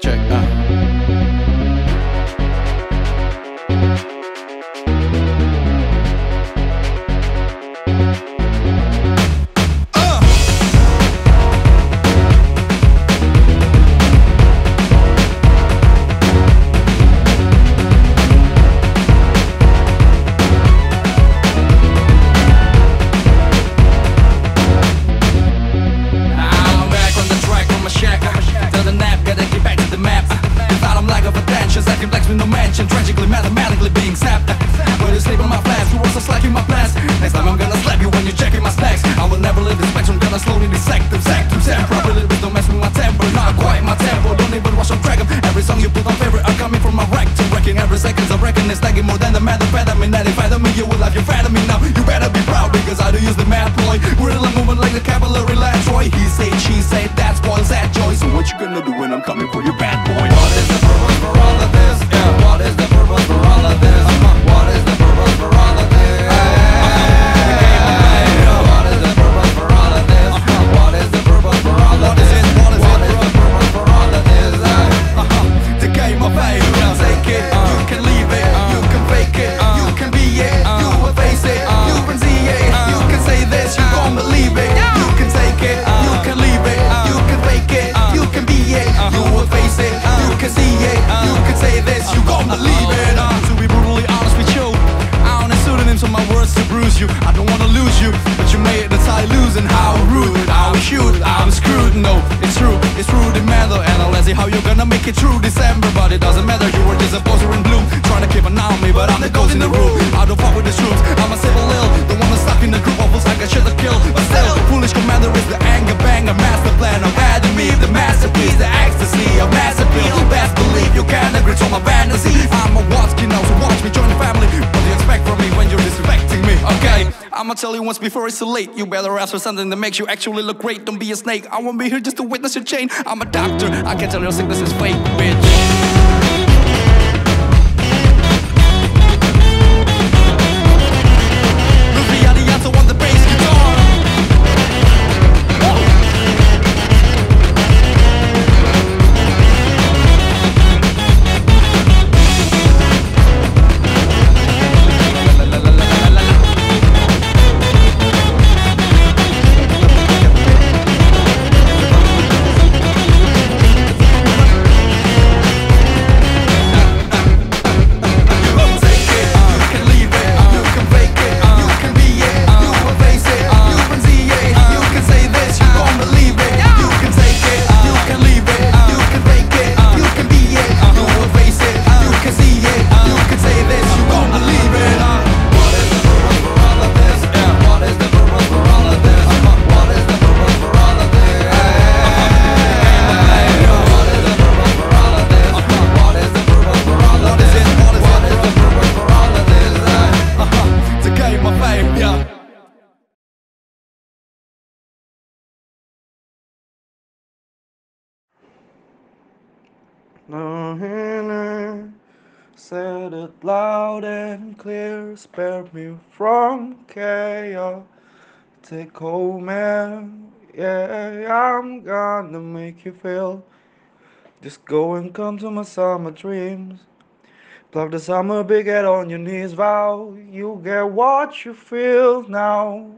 check. Uh. I'm lack of attention, second flex with no mention. Tragically, mathematically being snapped. When you sleep on my flash, you also slacking my plans. Next time I'm gonna slap you when you're checking my stacks. I will never leave the spectrum, gonna slowly dissect them, sack them, sack properly. But don't mess with my tempo, not quite my tempo. Don't even watch on track. Every song you put on favorite, I'm coming from my rack To Wrecking every second, I reckon it's lagging more than the methamphetamine. That I mean that if me, you will have your fat me now. You better be proud because I do use the mad ploy. Gorilla moving like the capillary latroy. He said, she said, that spoils that joy. So what you gonna do when I'm coming for your bad boy? How you're gonna make it through December, but it doesn't matter. You were just a poser in bloom, trying to keep an eye on me, but I'm the ghost in the room. I don't fuck with the shrooms, I'm a civil ill, one that's stuck in the group of fools like I should have killed. But still, foolish commander is the anger banger, master plan of Eve, the masterpiece, the ecstasy of mass appeal. Best believe you can agree to my fantasy. I'ma tell you once before it's too late. You better ask for something that makes you actually look great. Don't be a snake. I won't be here just to witness your chain. I'm a doctor. I can tell your sickness is fake, bitch. No, Said it loud and clear, spare me from chaos. Take home, man. Yeah, I'm gonna make you feel. Just go and come to my summer dreams. Plug the summer big head on your knees, vow you get what you feel now.